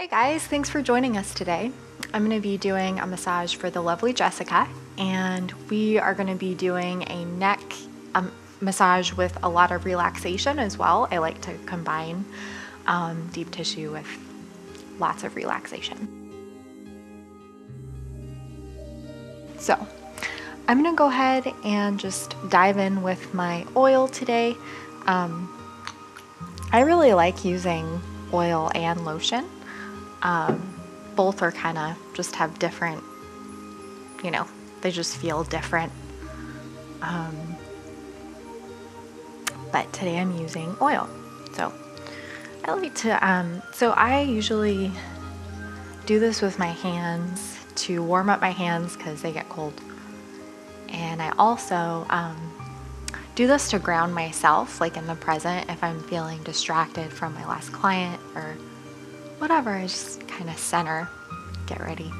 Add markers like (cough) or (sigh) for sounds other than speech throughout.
Hey guys, thanks for joining us today. I'm going to be doing a massage for the lovely Jessica, and we are going to be doing a neck um, massage with a lot of relaxation as well. I like to combine um, deep tissue with lots of relaxation. So, I'm going to go ahead and just dive in with my oil today. Um, I really like using oil and lotion. Um, both are kind of just have different, you know, they just feel different. Um, but today I'm using oil. So I like to, um, so I usually do this with my hands to warm up my hands because they get cold. And I also um, do this to ground myself, like in the present, if I'm feeling distracted from my last client or whatever, I just kind of center, get ready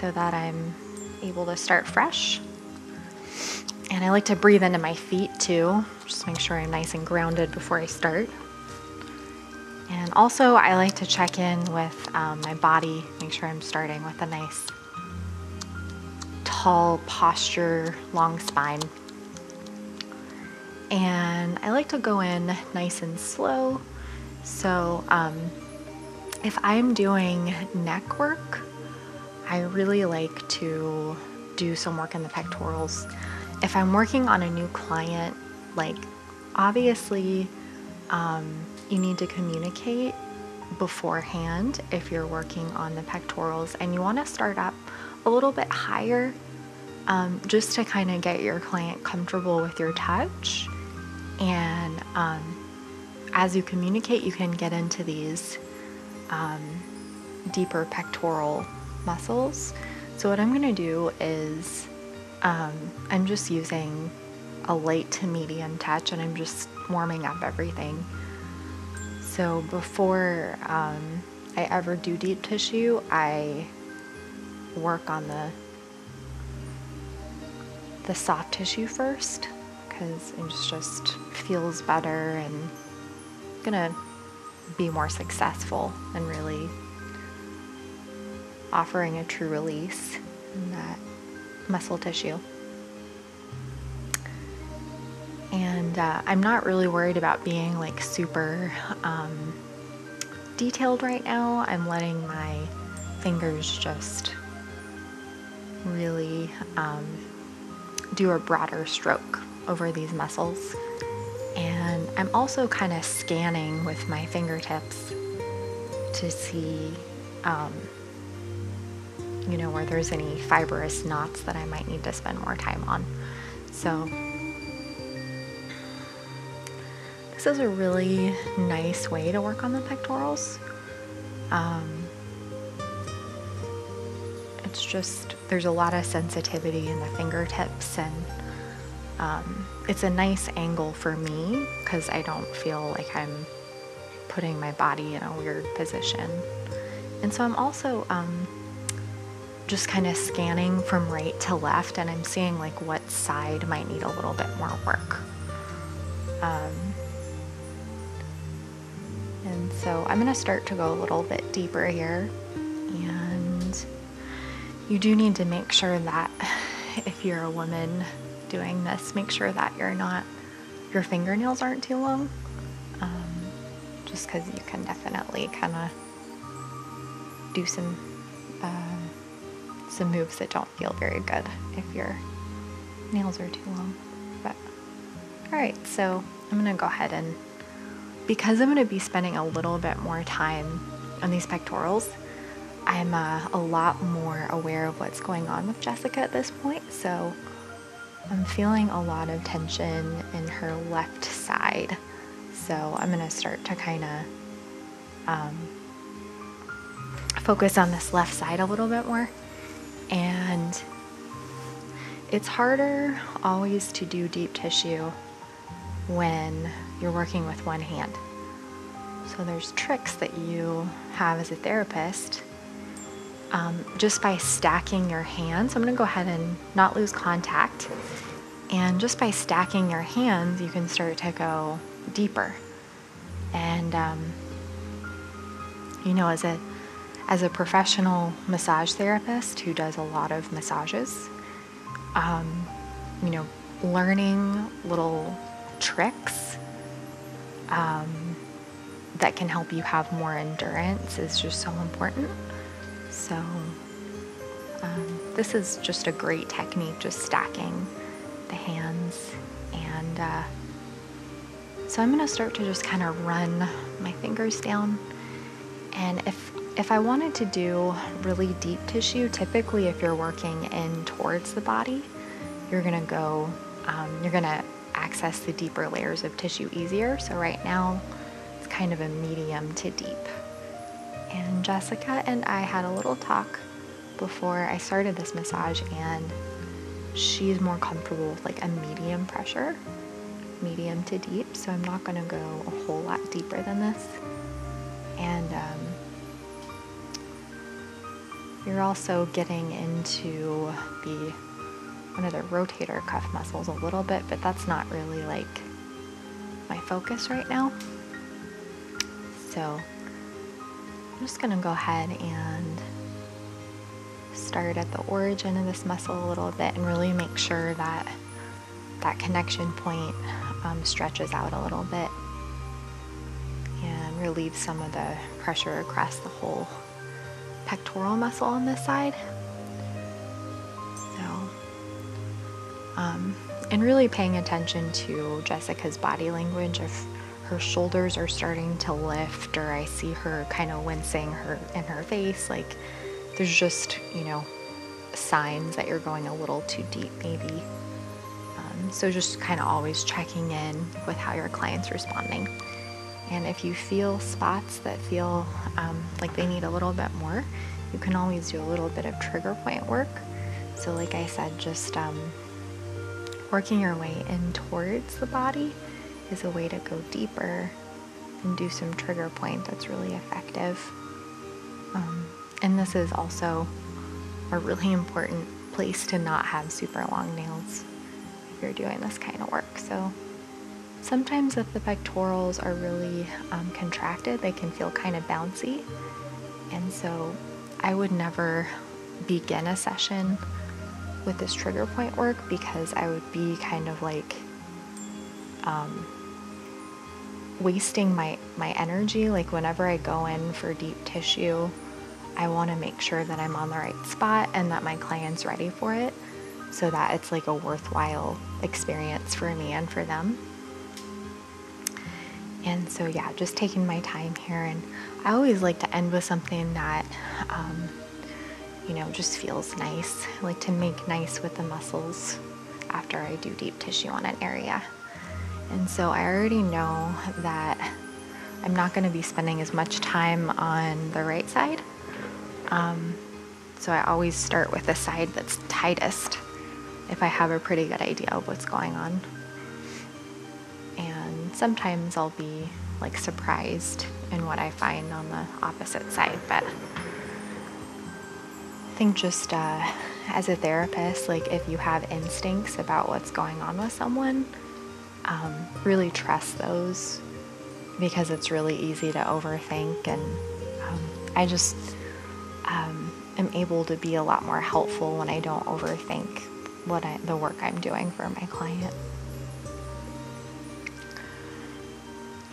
so that I'm able to start fresh. And I like to breathe into my feet too, just make sure I'm nice and grounded before I start. And also, I like to check in with um, my body, make sure I'm starting with a nice, tall posture, long spine. And I like to go in nice and slow so, um, if I'm doing neck work, I really like to do some work in the pectorals. If I'm working on a new client, like obviously um, you need to communicate beforehand if you're working on the pectorals and you want to start up a little bit higher um, just to kind of get your client comfortable with your touch and um, as you communicate, you can get into these um, deeper pectoral muscles. So, what I'm going to do is um, I'm just using a light to medium touch and I'm just warming up everything. So, before um, I ever do deep tissue, I work on the the soft tissue first because it just feels better and gonna be more successful and really offering a true release in that muscle tissue. And uh, I'm not really worried about being like super um, detailed right now. I'm letting my fingers just really um, do a broader stroke over these muscles. And I'm also kind of scanning with my fingertips to see, um, you know, where there's any fibrous knots that I might need to spend more time on. So, this is a really nice way to work on the pectorals. Um, it's just, there's a lot of sensitivity in the fingertips and um, it's a nice angle for me because I don't feel like I'm putting my body in a weird position. And so I'm also um, just kind of scanning from right to left and I'm seeing like what side might need a little bit more work. Um, and so I'm going to start to go a little bit deeper here. And you do need to make sure that (laughs) if you're a woman doing this, make sure that you're not, your fingernails aren't too long. Um, just because you can definitely kind of do some uh, some moves that don't feel very good if your nails are too long. But all right, so I'm gonna go ahead and because I'm gonna be spending a little bit more time on these pectorals. I'm uh, a lot more aware of what's going on with Jessica at this point, so I'm feeling a lot of tension in her left side. So I'm going to start to kind of um, focus on this left side a little bit more. And it's harder always to do deep tissue when you're working with one hand. So there's tricks that you have as a therapist um, just by stacking your hands. I'm going to go ahead and not lose contact. And just by stacking your hands, you can start to go deeper. And um, you know, as a as a professional massage therapist who does a lot of massages, um, you know, learning little tricks um, that can help you have more endurance is just so important. So, um, this is just a great technique, just stacking the hands. And uh, so, I'm going to start to just kind of run my fingers down. And if if I wanted to do really deep tissue, typically if you're working in towards the body, you're gonna go, um, you're gonna access the deeper layers of tissue easier. So right now, it's kind of a medium to deep. And Jessica and I had a little talk before I started this massage, and she's more comfortable with like a medium pressure, medium to deep. So I'm not gonna go a whole lot deeper than this. And um, you're also getting into the one of the rotator cuff muscles a little bit, but that's not really like my focus right now. So I'm just gonna go ahead and start at the origin of this muscle a little bit and really make sure that that connection point um, stretches out a little bit and relieve some of the pressure across the whole pectoral muscle on this side. So, um, and really paying attention to Jessica's body language. If her shoulders are starting to lift, or I see her kind of wincing her in her face, like there's just you know signs that you're going a little too deep, maybe. Um, so just kind of always checking in with how your client's responding. And if you feel spots that feel um, like they need a little bit more, you can always do a little bit of trigger point work. So, like I said, just um, working your way in towards the body is a way to go deeper and do some trigger point that's really effective. Um, and this is also a really important place to not have super long nails if you're doing this kind of work. So, Sometimes, if the pectorals are really um, contracted, they can feel kind of bouncy. And so, I would never begin a session with this trigger point work because I would be kind of like um, wasting my, my energy. Like, whenever I go in for deep tissue, I want to make sure that I'm on the right spot and that my client's ready for it so that it's like a worthwhile experience for me and for them. And so, yeah, just taking my time here. And I always like to end with something that, um, you know, just feels nice. I like to make nice with the muscles after I do deep tissue on an area. And so I already know that I'm not going to be spending as much time on the right side. Um, so I always start with the side that's tightest if I have a pretty good idea of what's going on And sometimes I'll be like surprised in what I find on the opposite side, but I think just uh, as a therapist, like if you have instincts about what's going on with someone, um, really trust those because it's really easy to overthink. And um, I just um, am able to be a lot more helpful when I don't overthink what I, the work I'm doing for my client.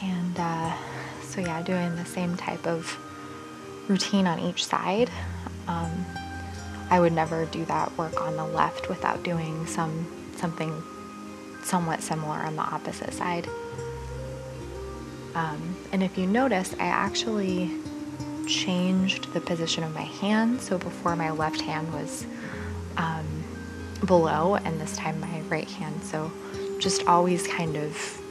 And uh, so, yeah, doing the same type of routine on each side. Um, I would never do that work on the left without doing some something somewhat similar on the opposite side. Um, and if you notice, I actually changed the position of my hand. So before my left hand was um, below, and this time my right hand. So just always kind of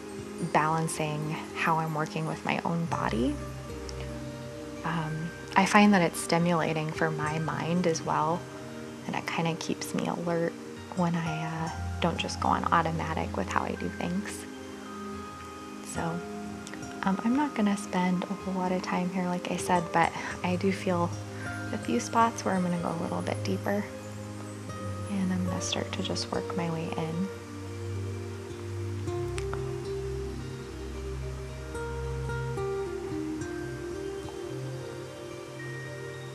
balancing how I'm working with my own body. Um, I find that it's stimulating for my mind as well, and it kind of keeps me alert when I uh, don't just go on automatic with how I do things. So, um, I'm not going to spend a whole lot of time here, like I said, but I do feel a few spots where I'm going to go a little bit deeper, and I'm to start to just work my way in.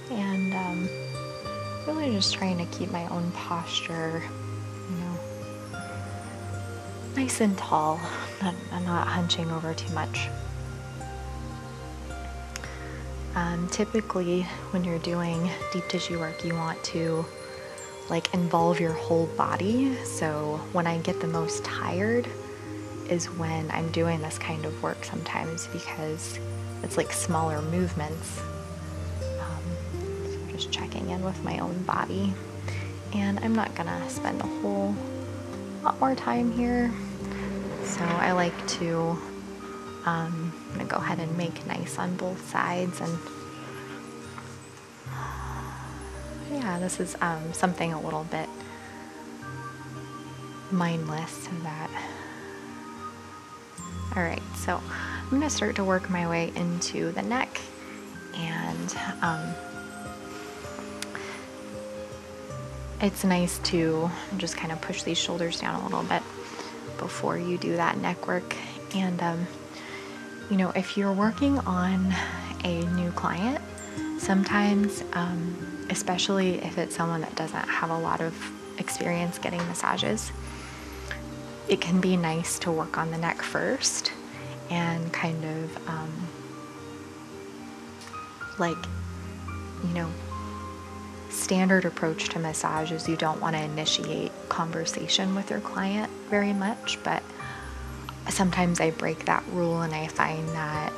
and um, really just trying to keep my own posture, nice and tall. I'm not hunching over too much. Um, typically, when you're doing deep tissue work, you want to like involve your whole body. So when I get the most tired is when I'm doing this kind of work sometimes because it's like smaller movements. Um, so I'm just checking in with my own body. And I'm not gonna spend a whole lot more time here. So I like to um, I'm gonna go ahead and make nice on both sides and yeah, this is um, something a little bit mindless so that. All right so I'm gonna start to work my way into the neck and um, it's nice to just kind of push these shoulders down a little bit before you do that neck work and um, you know, if you're working on a new client, sometimes, um, especially if it's someone that doesn't have a lot of experience getting massages, it can be nice to work on the neck first and kind of um, like, you know, standard approach to massage is you don't want to initiate conversation with your client very much, but sometimes I break that rule and I find that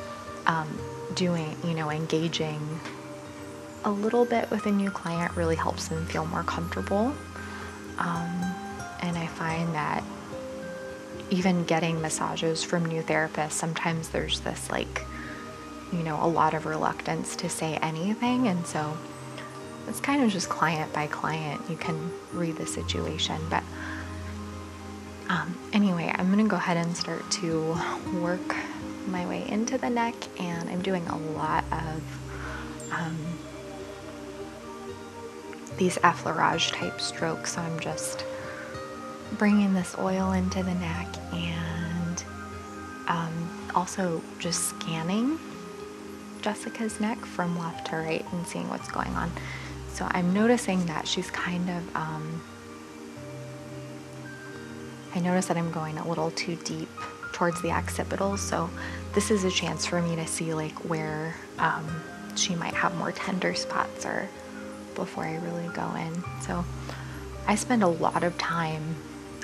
um, doing, you know, engaging a little bit with a new client really helps them feel more comfortable. Um, and I find that even getting massages from new therapists, sometimes there's this like, you know, a lot of reluctance to say anything. And so it's kind of just client by client. You can read the situation. But um, anyway, I'm gonna go ahead and start to work my way into the neck, and I'm doing a lot of um, these effleurage type strokes. So I'm just bringing this oil into the neck and um, also just scanning Jessica's neck from left to right and seeing what's going on. So I'm noticing that she's kind of um, I notice that I'm going a little too deep towards the occipital, so this is a chance for me to see like where um, she might have more tender spots or before I really go in. So I spend a lot of time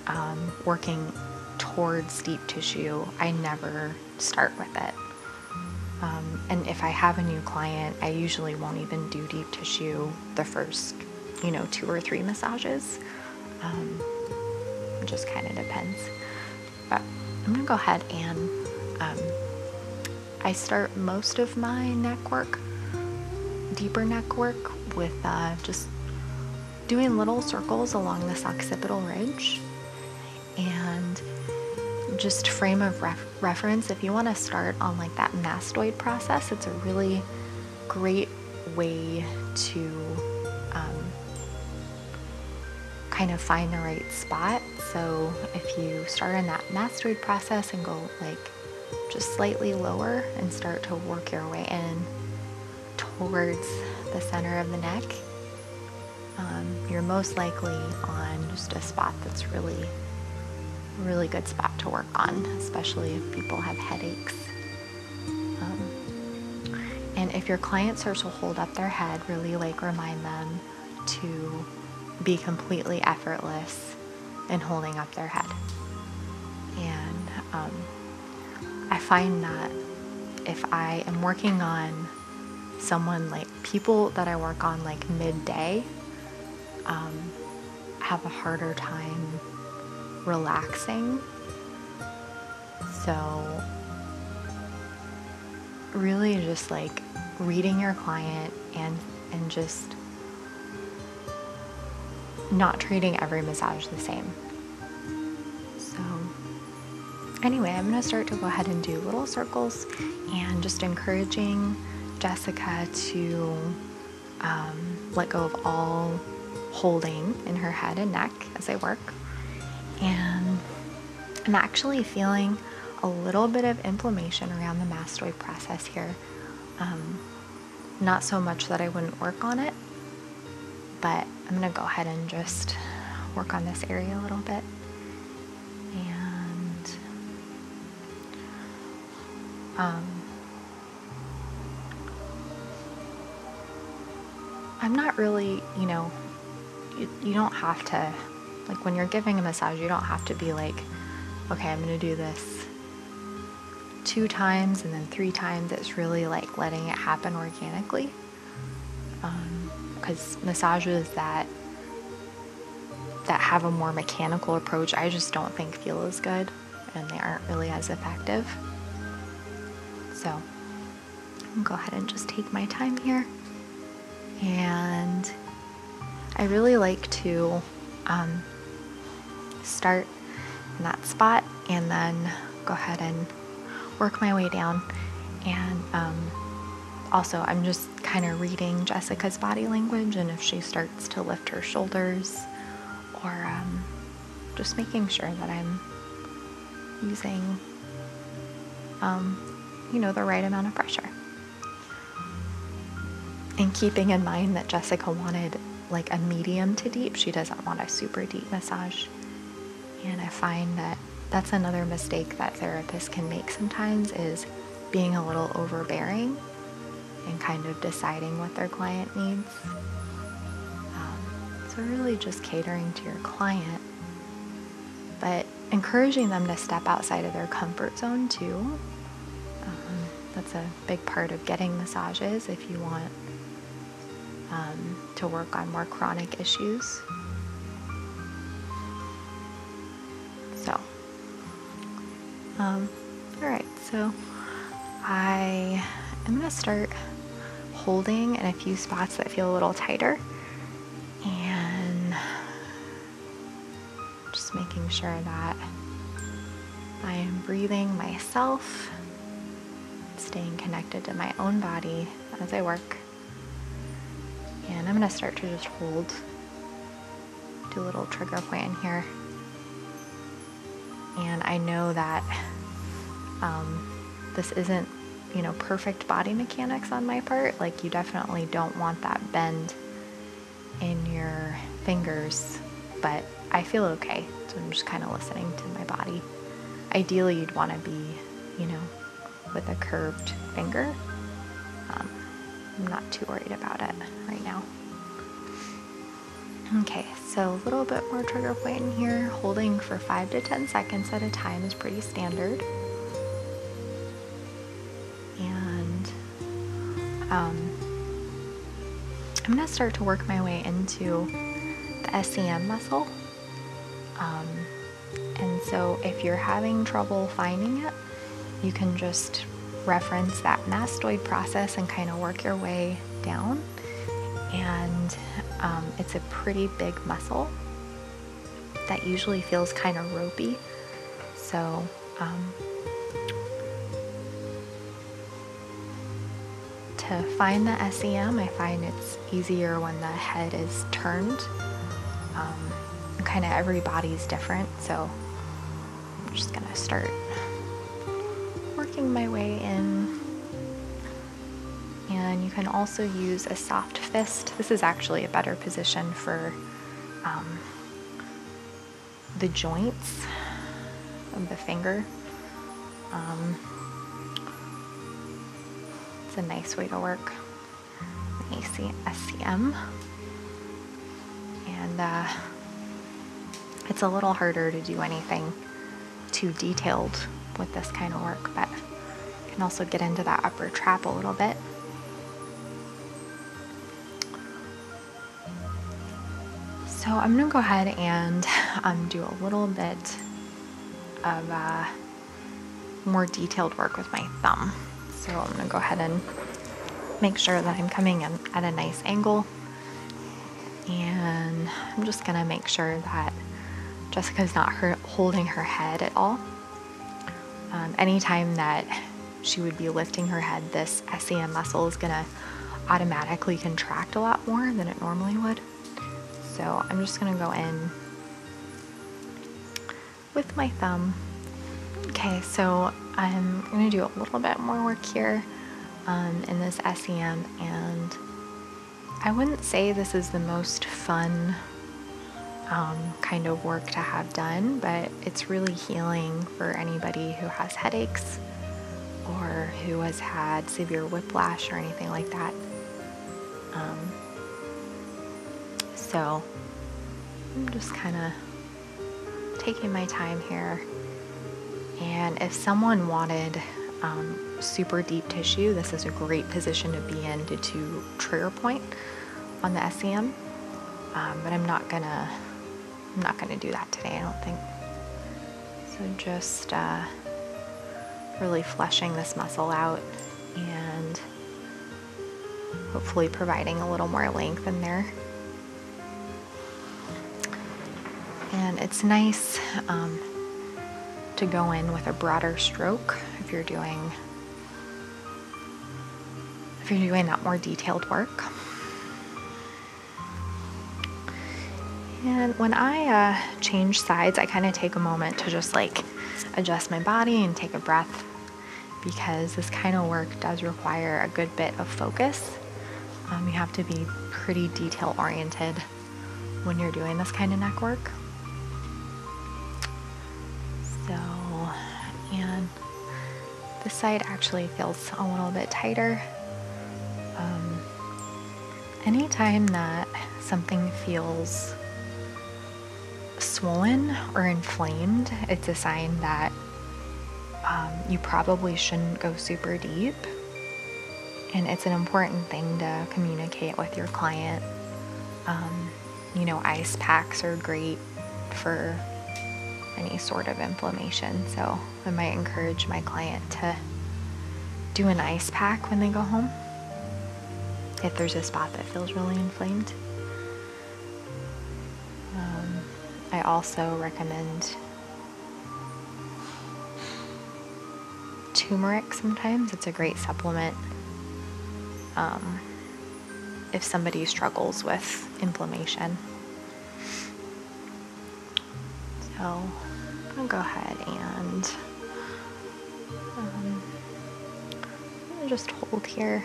um, working towards deep tissue. I never start with it. Um, and if I have a new client, I usually won't even do deep tissue the first, you know, two or three massages. Um, just kind of depends. But I'm gonna go ahead and um, I start most of my neck work, deeper neck work, with uh, just doing little circles along this occipital ridge. And just frame of ref reference, if you want to start on like that mastoid process, it's a really great way to kind of find the right spot. So if you start in that mastoid process and go like just slightly lower and start to work your way in towards the center of the neck, um, you're most likely on just a spot that's really, really good spot to work on, especially if people have headaches. Um, and if your client starts to hold up their head, really like remind them to be completely effortless in holding up their head. And um, I find that if I am working on someone like people that I work on like midday, um, have a harder time relaxing. So, really just like reading your client and and just not treating every massage the same. So, anyway, I'm going to start to go ahead and do little circles and just encouraging Jessica to um, let go of all holding in her head and neck as I work. And I'm actually feeling a little bit of inflammation around the mastoid process here. Um, not so much that I wouldn't work on it, but I'm gonna go ahead and just work on this area a little bit. And um, I'm not really, you know, you, you don't have to, like when you're giving a massage, you don't have to be like, okay, I'm gonna do this two times and then three times. It's really like letting it happen organically. Because um, massages that that have a more mechanical approach, I just don't think feel as good and they aren't really as effective. So I'm gonna go ahead and just take my time here. And I really like to um, start in that spot and then go ahead and work my way down. And um, also, I'm just kind of reading Jessica's body language and if she starts to lift her shoulders or um, just making sure that I'm using, um, you know, the right amount of pressure. And keeping in mind that Jessica wanted like a medium to deep, she doesn't want a super deep massage. And I find that that's another mistake that therapists can make sometimes is being a little overbearing and kind of deciding what their client needs. So, really just catering to your client, but encouraging them to step outside of their comfort zone too. Um, that's a big part of getting massages if you want um, to work on more chronic issues. Um, all right, so I am going to start holding in a few spots that feel a little tighter. And just making sure that I am breathing myself, staying connected to my own body as I work. And I'm going to start to just hold, do a little trigger point in here. And I know that um, this isn't, you know, perfect body mechanics on my part. Like, you definitely don't want that bend in your fingers, but I feel okay. So I'm just kind of listening to my body. Ideally, you'd want to be, you know, with a curved finger. Um, I'm not too worried about it right now. Okay, so a little bit more trigger point in here. Holding for 5 to 10 seconds at a time is pretty standard. And um, I'm to start to work my way into the SCM muscle. Um, and so if you're having trouble finding it, you can just reference that mastoid process and kind of work your way down. And um, it's a pretty big muscle that usually feels kind of ropey. So, um, to find the SCM, I find it's easier when the head is turned. Um, kind of every body's different, so I'm just gonna start working my way in. You can also use a soft fist. This is actually a better position for um, the joints of the finger. Um, it's a nice way to work AC, SCM. And uh, it's a little harder to do anything too detailed with this kind of work, but you can also get into that upper trap a little bit. So I'm gonna go ahead and (laughs) um, do a little bit of uh, more detailed work with my thumb. So I'm gonna go ahead and make sure that I'm coming in at a nice angle. And I'm just gonna make sure that Jessica's not her, holding her head at all. Um, anytime that she would be lifting her head, this SCM muscle is to automatically contract a lot more than it normally would. So I'm just going to go in with my thumb. Okay, so I'm going to do a little bit more work here. um, in this SCM, and I wouldn't say this is the most fun um, kind of work to have done, but it's really healing for anybody who has headaches or who has had severe whiplash or anything like that. Um, so I'm just kind of taking my time here. And if someone wanted um, super deep tissue, this is a great position to be in to, to trigger point on the SCM. Um, but I'm not gonna, I'm not gonna do that today. I don't think. So just uh, really fleshing this muscle out and hopefully providing a little more length in there. And it's nice um, to go in with a broader stroke if you're doing if you're doing that more detailed work. And when I uh, change sides, I kind of take a moment to just like adjust my body and take a breath because this kind of work does require a good bit of focus. Um, you have to be pretty detail oriented when you're doing this kind of neck work. This side actually feels a little bit tighter. Um, anytime that something feels swollen or inflamed, it's a sign that um, you probably shouldn't go super deep. And it's an important thing to communicate with your client. Um, you know, ice packs are great for any sort of inflammation. So I might encourage my client to do an ice pack when they go home if there's a spot that feels really inflamed. Um, I also recommend turmeric sometimes. It's a great supplement um, if somebody struggles with inflammation. So I'll go ahead and um, just hold here.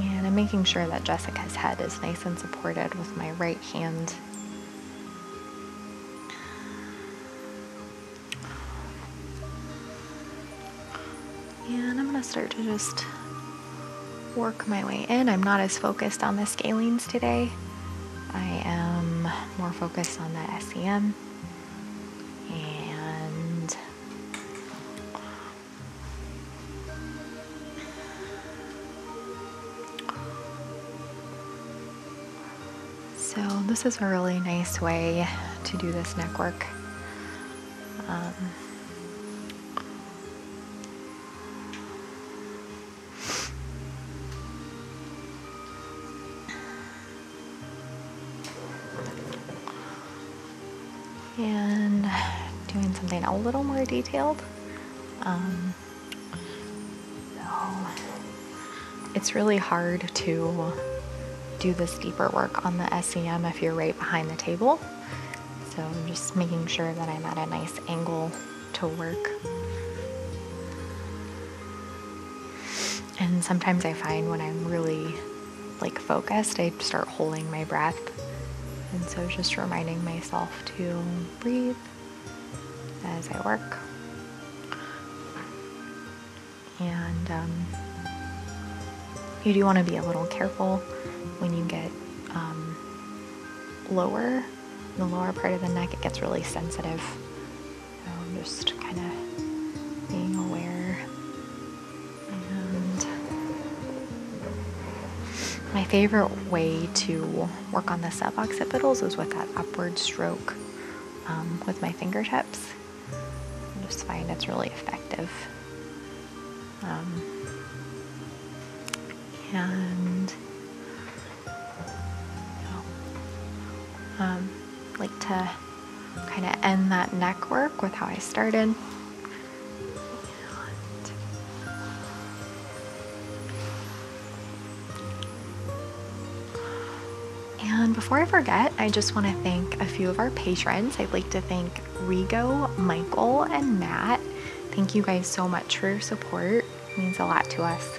And I'm making sure that Jessica's head is nice and supported with my right hand. And I'm to start to just work my way in. I'm not as focused on the scalenes today. I am more focused on the SCM. And so this is a really nice way to do this neck work. Um, a little more detailed. Um, so it's really hard to do this deeper work on the SCM if you're right behind the table. So I'm just making sure that I'm at a nice angle to work. And sometimes I find when I'm really like focused, I start holding my breath and so just reminding myself to breathe as I work. And um, you do want to be a little careful when you get um, lower, the lower part of the neck, it gets really sensitive. So I'm just kind of being aware. And my favorite way to work on the suboccipitals is with that upward stroke um, with my fingertips. Find it's really effective. Um, and know, um, like to kind of end that neck work with how I started. And before I forget, I just want to thank a few of our patrons. I'd like to thank Rigo, Michael, and Matt. Thank you guys so much for your support. It means a lot to us.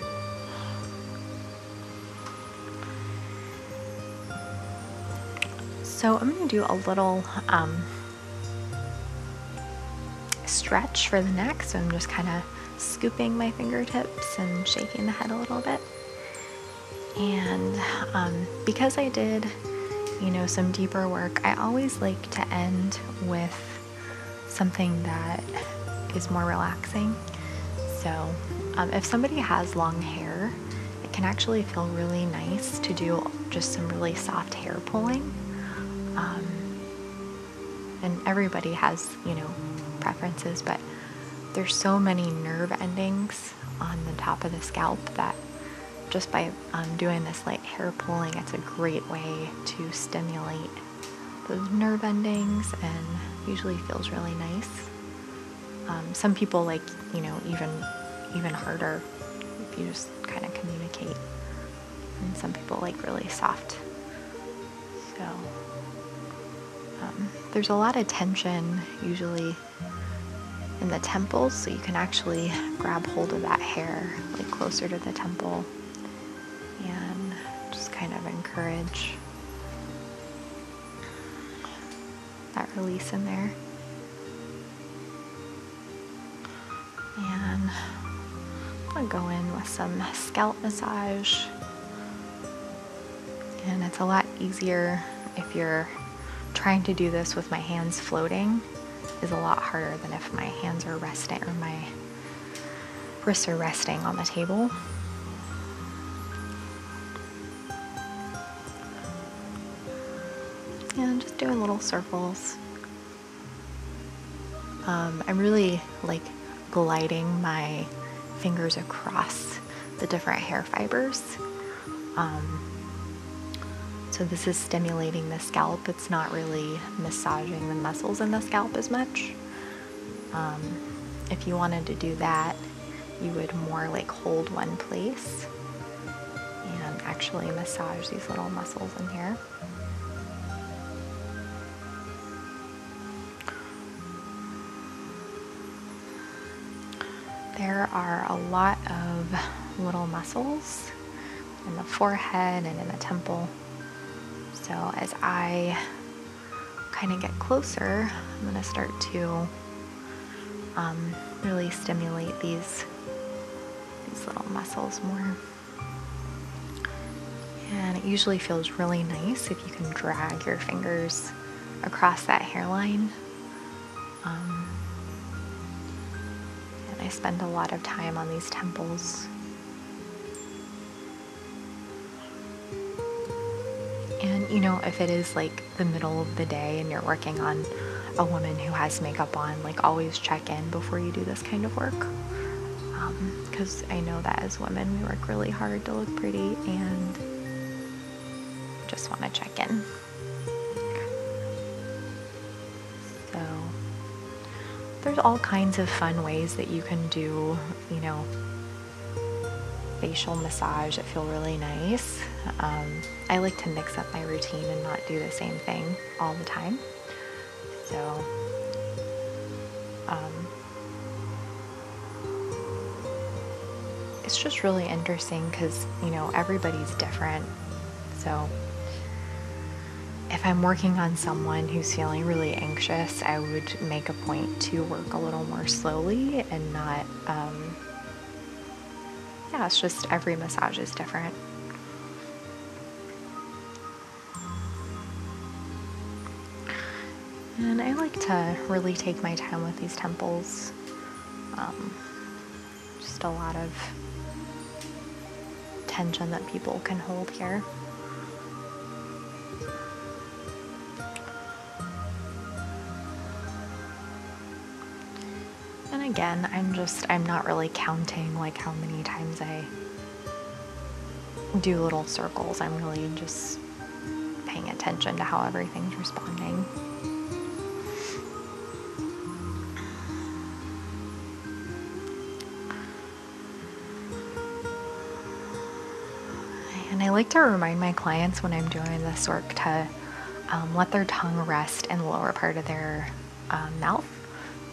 So I'm going to do a little um, stretch for the neck. So I'm just kind of scooping my fingertips and shaking the head a little bit. And um, because I did you know, some deeper work, I always like to end with something that is more relaxing. So um, if somebody has long hair, it can actually feel really nice to do just some really soft hair pulling. Um, and everybody has, you know, preferences, but there's so many nerve endings on the top of the scalp that just by um, doing this light hair pulling, it's a great way to stimulate those nerve endings and usually feels really nice. Um, some people like, you know, even even harder if you just kind of communicate. And some people like really soft. So um, there's a lot of tension usually in the temples, so you can actually grab hold of that hair like closer to the temple encourage that release in there. And I'm gonna go in with some scalp massage. And it's a lot easier if you're trying to do this with my hands floating is a lot harder than if my hands are resting or my wrists are resting on the table. And just doing little circles. Um, I'm really like gliding my fingers across the different hair fibers. Um, so this is stimulating the scalp. It's not really massaging the muscles in the scalp as much. Um, if you wanted to do that, you would more like hold one place and actually massage these little muscles in here. There are a lot of little muscles in the forehead and in the temple so as I kind of get closer, I'm going to start to um, really stimulate these these little muscles more. And it usually feels really nice if you can drag your fingers across that hairline. Um, I spend a lot of time on these temples And you know, if it is like the middle of the day and you're working on a woman who has makeup on, like always check in before you do this kind of work. Because um, I know that as women, we work really hard to look pretty and just want to check in. All kinds of fun ways that you can do, you know, facial massage that feel really nice. Um, I like to mix up my routine and not do the same thing all the time. So, um, it's just really interesting because, you know, everybody's different. So, if I'm working on someone who's feeling really anxious, I would make a point to work a little more slowly and not um, yeah, it's just every massage is different. And I like to really take my time with these temples. Um, just a lot of tension that people can hold here. Again, I'm just, I'm not really counting like how many times I do little circles. I'm really just paying attention to how everything's responding. And I like to remind my clients when I'm doing this work to um, let their tongue rest in the lower part of their um, mouth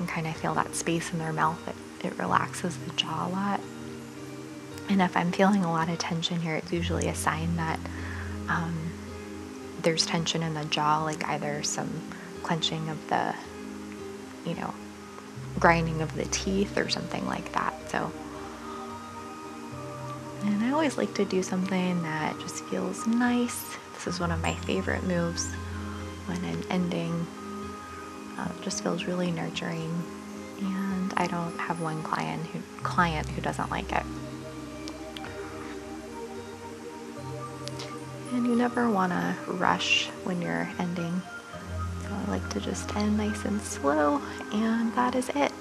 can kind of feel that space in their mouth. It, it relaxes the jaw a lot. And if I'm feeling a lot of tension here, it's usually a sign that um, there's tension in the jaw, like either some clenching of the, you know, grinding of the teeth or something like that. So, and I always like to do something that just feels nice. This is one of my favorite moves when I'm ending. Uh, just feels really nurturing, and I don't have one client who client who doesn't like it. And you never want to rush when you're ending. So I like to just end nice and slow, and that is it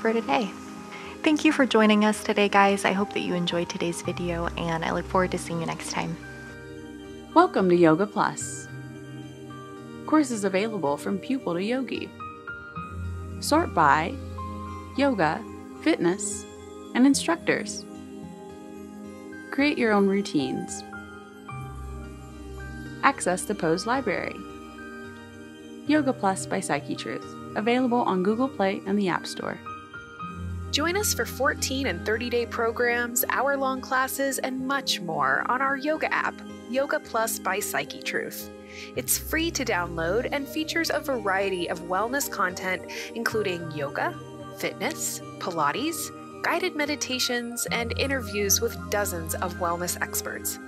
for today. Thank you for joining us today, guys. I hope that you enjoyed today's video, and I look forward to seeing you next time. Welcome to Yoga Plus. Courses available from pupil to yogi. Sort by yoga, fitness, and instructors. Create your own routines. Access the Pose Library. Yoga Plus by Psyche Truth, available on Google Play and the App Store. Join us for 14 and 30 day programs, hour long classes, and much more on our yoga app, Yoga Plus by Psyche Truth. It's free to download and features a variety of wellness content, including yoga, fitness, Pilates, guided meditations, and interviews with dozens of wellness experts.